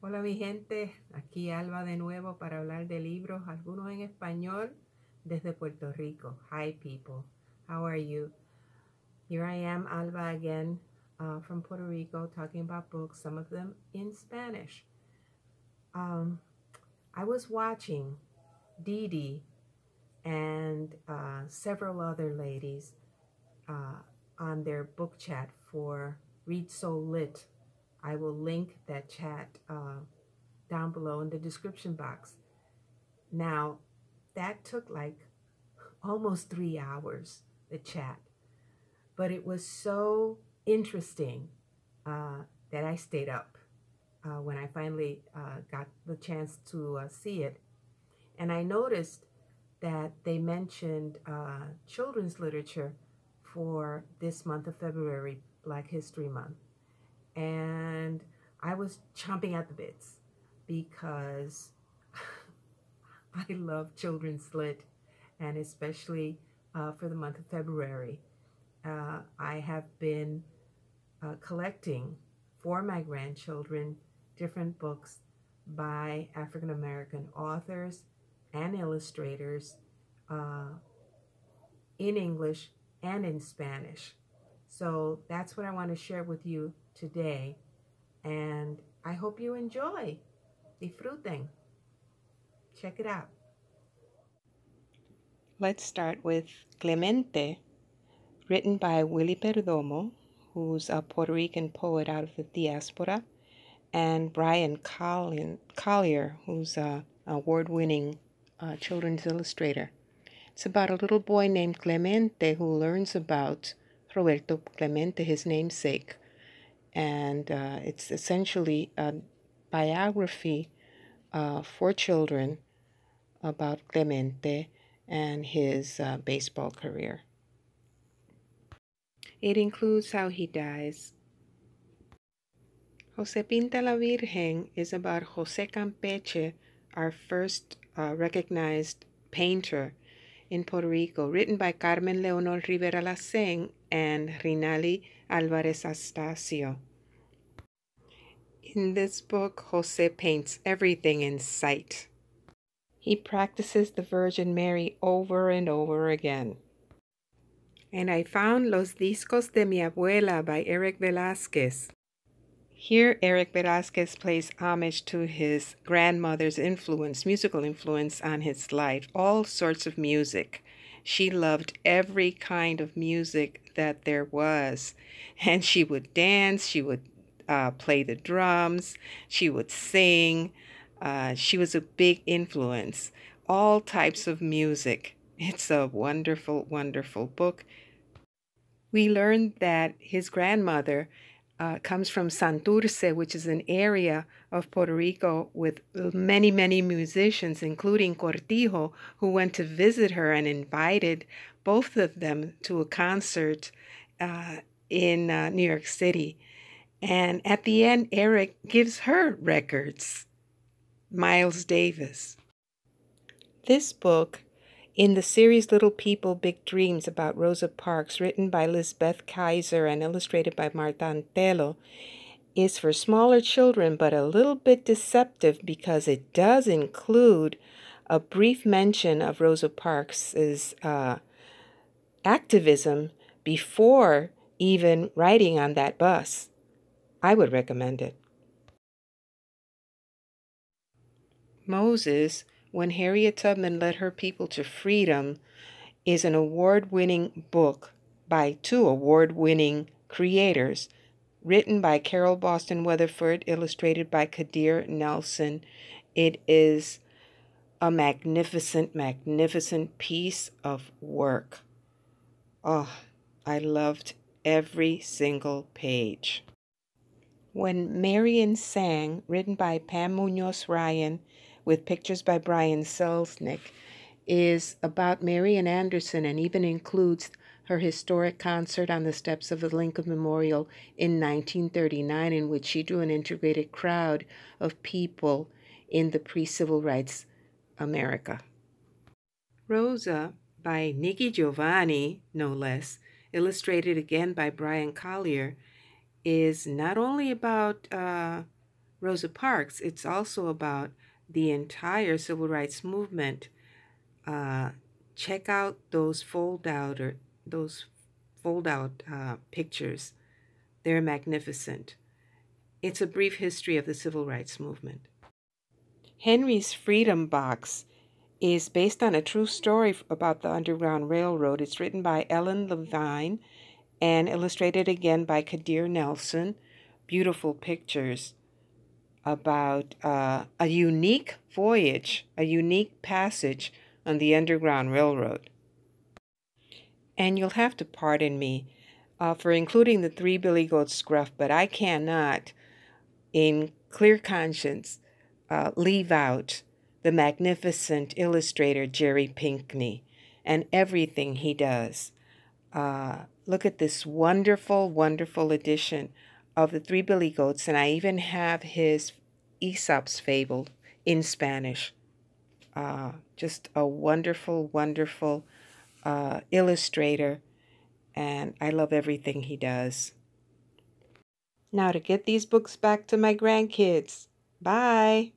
Hola mi gente, aquí Alba de nuevo para hablar de libros, algunos en español desde Puerto Rico. Hi people, how are you? Here I am, Alba again uh, from Puerto Rico, talking about books, some of them in Spanish. Um, I was watching Didi and uh, several other ladies uh, on their book chat for Read Soul Lit I will link that chat uh, down below in the description box. Now, that took like almost three hours, the chat. But it was so interesting uh, that I stayed up uh, when I finally uh, got the chance to uh, see it. And I noticed that they mentioned uh, children's literature for this month of February, Black History Month and I was chomping at the bits because I love children's lit and especially uh, for the month of February. Uh, I have been uh, collecting for my grandchildren different books by African American authors and illustrators uh, in English and in Spanish. So that's what I want to share with you today. And I hope you enjoy. Disfruten. Check it out. Let's start with Clemente, written by Willie Perdomo, who's a Puerto Rican poet out of the diaspora, and Bryan Collier, who's a award-winning uh, children's illustrator. It's about a little boy named Clemente who learns about Roberto Clemente, his namesake, and uh, it's essentially a biography uh, for children about Clemente and his uh, baseball career. It includes how he dies. Jose Pinta la Virgen is about Jose Campeche, our first uh, recognized painter in Puerto Rico, written by Carmen Leonor Rivera Lassén and Mrinali Alvarez Astacio. In this book, Jose paints everything in sight. He practices the Virgin Mary over and over again. And I found Los Discos de mi Abuela by Eric Velasquez. Here, Eric Velasquez pays homage to his grandmother's influence, musical influence on his life, all sorts of music. She loved every kind of music that there was. And she would dance, she would uh, play the drums, she would sing. Uh, she was a big influence. All types of music. It's a wonderful, wonderful book. We learned that his grandmother uh, comes from Santurce, which is an area of Puerto Rico with many, many musicians, including Cortijo, who went to visit her and invited both of them to a concert uh, in uh, New York City. And at the end, Eric gives her records. Miles Davis. This book, in the series Little People, Big Dreams about Rosa Parks, written by Lisbeth Kaiser and illustrated by Marta Antelo, is for smaller children but a little bit deceptive because it does include a brief mention of Rosa Parks's uh, activism before even riding on that bus. I would recommend it. Moses, When Harriet Tubman Led Her People to Freedom, is an award winning book by two award winning creators, written by Carole Boston Weatherford, illustrated by Kadir Nelson. It is a magnificent, magnificent piece of work. Oh, I loved every single page. When Marian Sang, written by Pam Muñoz Ryan, with pictures by Brian Selznick, is about Marian Anderson and even includes her historic concert on the steps of the Lincoln Memorial in 1939, in which she drew an integrated crowd of people in the pre civil rights America. Rosa, by Nikki Giovanni, no less, illustrated again by Bryan Collier, is not only about uh, Rosa Parks, it's also about the entire civil rights movement. Uh, check out those fold out or those fold out uh, pictures. They're magnificent. It's a brief history of the civil rights movement. Henry's Freedom Box is based on a true story about the Underground Railroad. It's written by Ellen Levine and illustrated again by Kadir Nelson. Beautiful pictures about uh, a unique voyage, a unique passage on the Underground Railroad. And you'll have to pardon me uh, for including the three Billy Goats Gruff, but I cannot, in clear conscience, uh, leave out the magnificent illustrator Jerry Pinkney and everything he does. Uh, look at this wonderful, wonderful edition of the Three Billy Goats, and I even have his Aesop's Fable in Spanish. Uh, just a wonderful, wonderful uh, illustrator, and I love everything he does. Now to get these books back to my grandkids. Bye.